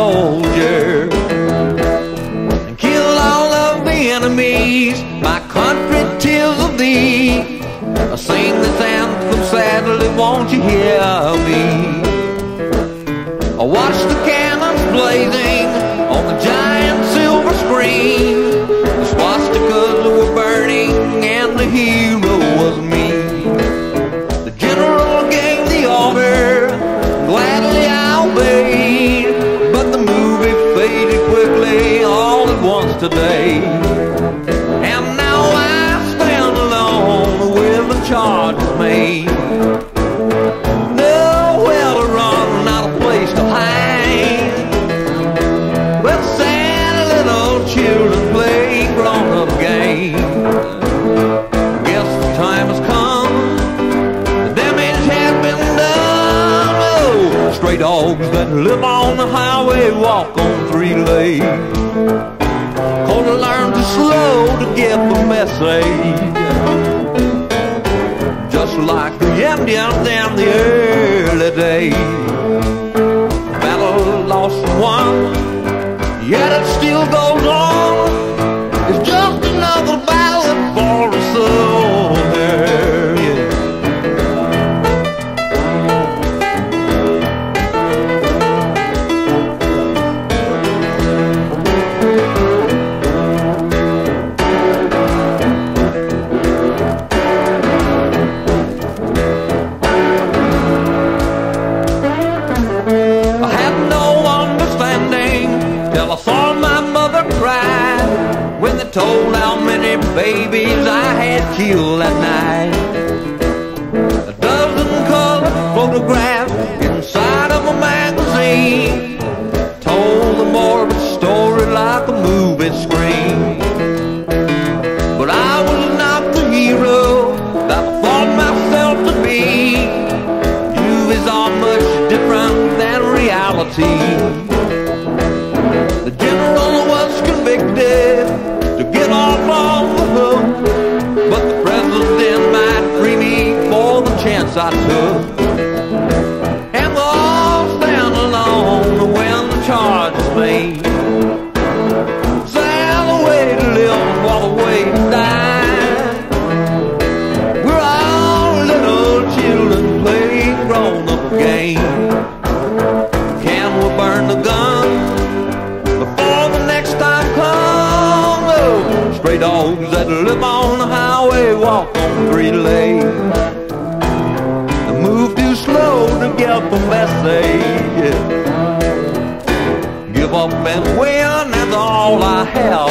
soldier and kill all of the enemies. My country, tears of thee. I sing this anthem sadly, won't you hear me? I watch the cannons blazing on the giant silver screen. Today. And now I stand alone with made. Nowhere to run, not a place to hide. Sad little children play grown-up games. Guess the time has come. The damage has been done. Oh, stray dogs that live on the highway walk on three lanes. Learned to slow to get the message. Just like the Indians in the early days. Battle lost won, yet it still goes told how many babies I had killed that night. A dozen colored photographs inside of a magazine told the morbid story like a movie screen. But I was not the hero that I thought myself to be. Movies are much different than reality. The general for I took. And we'll all stand alone when the charge is made. Sail away to live, walk away to die. We're all little children playing grown-up game. Can we burn the gun before the next time comes? Oh, stray dogs that live on the highway walk on three lanes. Give